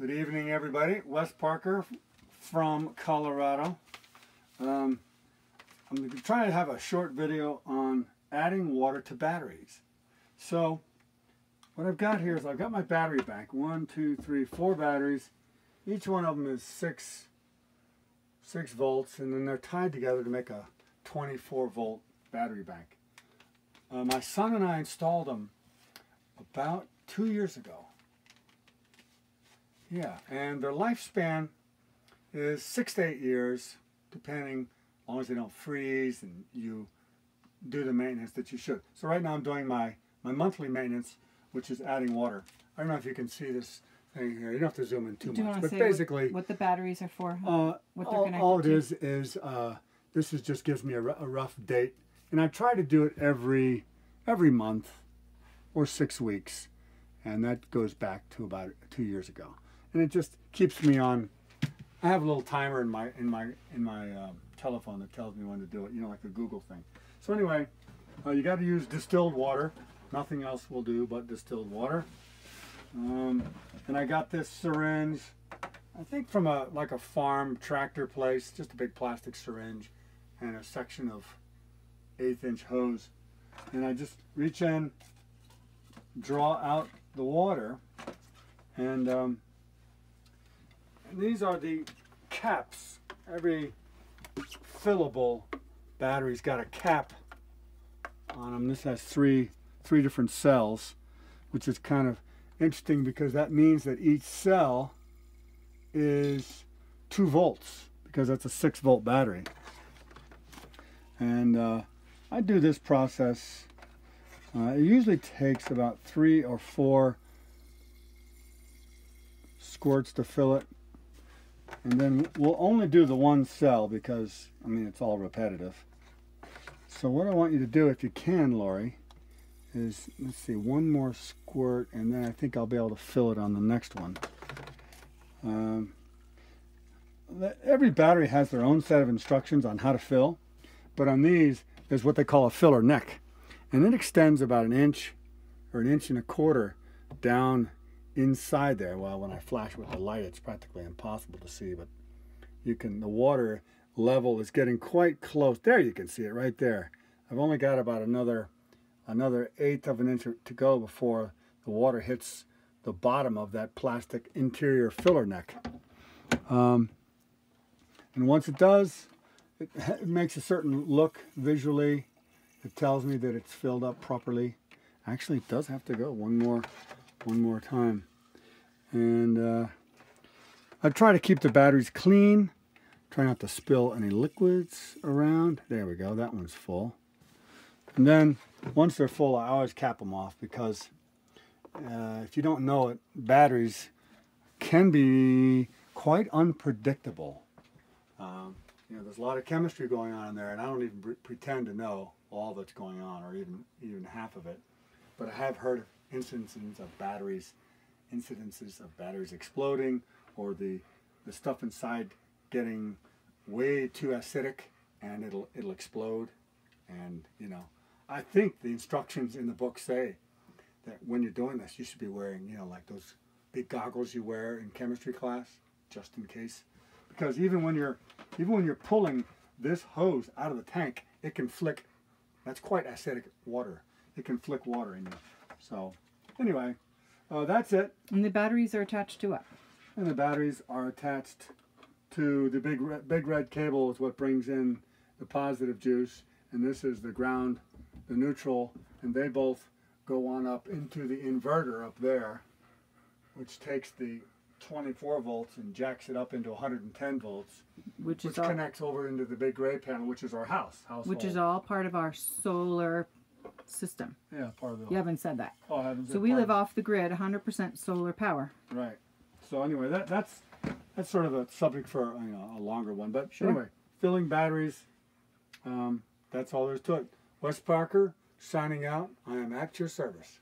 Good evening, everybody. Wes Parker from Colorado. Um, I'm trying to have a short video on adding water to batteries. So, what I've got here is I've got my battery bank. One, two, three, four batteries. Each one of them is six, six volts, and then they're tied together to make a 24 volt battery bank. Uh, my son and I installed them about two years ago. Yeah, and their lifespan is six to eight years, depending, as long as they don't freeze and you do the maintenance that you should. So right now I'm doing my, my monthly maintenance, which is adding water. I don't know if you can see this thing here. You don't have to zoom in too Do you much, want but basically, what, what the batteries are for? uh, what they're all, connected all it to? is is uh, this is just gives me a, a rough date, and I try to do it every every month or six weeks, and that goes back to about two years ago, and it just keeps me on. I have a little timer in my in my in my um, telephone that tells me when to do it. You know, like a Google thing. So anyway, uh, you got to use distilled water. Nothing else will do but distilled water. Um, and I got this syringe. I think from a like a farm tractor place, just a big plastic syringe and a section of eighth inch hose. And I just reach in, draw out the water, and, um, and these are the caps. Every fillable battery's got a cap on them. This has three three different cells, which is kind of interesting because that means that each cell is two volts because that's a six volt battery. And uh, I do this process. Uh, it usually takes about three or four squirts to fill it. And then we'll only do the one cell because, I mean, it's all repetitive. So what I want you to do, if you can, Lori, is, let's see, one more squirt, and then I think I'll be able to fill it on the next one. Um, every battery has their own set of instructions on how to fill, but on these, there's what they call a filler neck. And it extends about an inch or an inch and a quarter down inside there. Well, when I flash with the light, it's practically impossible to see, but you can, the water level is getting quite close. There you can see it right there. I've only got about another another eighth of an inch to go before the water hits the bottom of that plastic interior filler neck. Um, and once it does, it, it makes a certain look visually. It tells me that it's filled up properly. Actually, it does have to go one more, one more time. And uh, I try to keep the batteries clean. Try not to spill any liquids around. There we go. That one's full. And then once they're full, I always cap them off because uh, if you don't know it, batteries can be quite unpredictable. Um, you know, there's a lot of chemistry going on in there, and I don't even pre- pretend to know all that's going on, or even even half of it. But I have heard instances of batteries, incidences of batteries exploding, or the the stuff inside getting way too acidic, and it'll it'll explode. And you know, I think the instructions in the book say that when you're doing this, you should be wearing, you know, like those big goggles you wear in chemistry class, just in case. Because even when you're, even when you're pulling this hose out of the tank, it can flick. That's quite acidic water. It can flick water in you. So, anyway, uh, that's it. And the batteries are attached to what? And the batteries are attached to the big red, big red cable is what brings in the positive juice, and this is the ground, the neutral, and they both go on up into the inverter up there, which takes the 24 volts and jacks it up into 110 volts, Which which is all, connects over into the big gray panel, which is our house. Household. which is all part of our solar system. yeah part of the. You haven't said that. Oh, I haven't So we live of- off the grid, 100% solar power. Right. So anyway, that that's that's sort of a subject for you know a longer one. But Sure. anyway, filling batteries. Um, that's all there's to it. Wes Parker signing out. I am at your service.